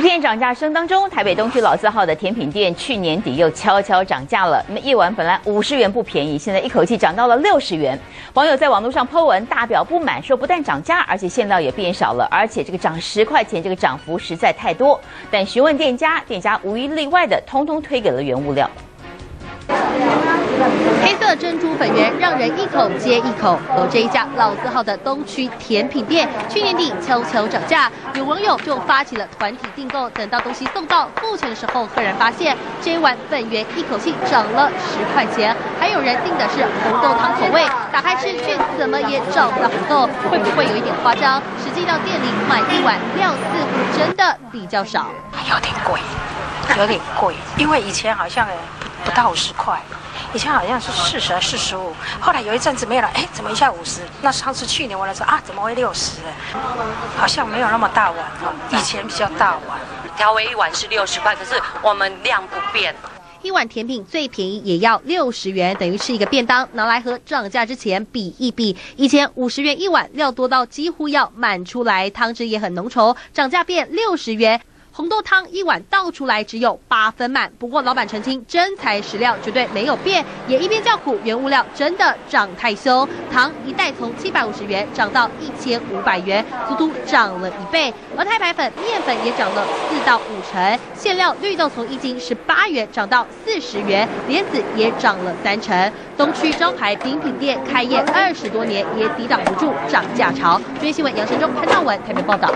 一片涨价声当中，台北东区老字号的甜品店去年底又悄悄涨价了。那么一碗本来五十元不便宜，现在一口气涨到了六十元。网友在网络上 po 文大表不满，说不但涨价，而且馅料也变少了，而且这个涨十块钱，这个涨幅实在太多。但询问店家，店家无一例外的通通推给了原物料。珍珠粉圆让人一口接一口。有这一家老字号的东区甜品店，去年底悄悄涨价，有网友就发起了团体订购。等到东西送到付钱的时候，赫然发现这一碗粉圆一口气涨了十块钱。还有人订的是红豆汤口味，打开吃却怎么也找不到红豆，会不会有一点夸张？实际到店里买一碗料似乎真的比较少，有点贵，有点贵，因为以前好像不到五十块。以前好像是四十还是四十五，后来有一阵子没有了，哎，怎么一下五十？那上次去年我来说啊，怎么会六十？好像没有那么大碗，以前比较大碗。调味一碗是六十块，可是我们量不变。一碗甜品最便宜也要六十元，等于吃一个便当，拿来和涨价之前比一比。以前五十元一碗，料多到几乎要满出来，汤汁也很浓稠，涨价变六十元。红豆汤一碗倒出来只有八分满，不过老板澄清真材实料，绝对没有变，也一边叫苦，原物料真的涨太凶，糖一袋从七百五十元涨到一千五百元，足足涨了一倍。而太白粉、面粉也涨了四到五成，馅料绿豆从一斤十八元涨到四十元，莲子也涨了三成。东区招牌饼品店开业二十多年，也抵挡不住涨价潮。中央新闻杨晨忠、潘兆文台北报道。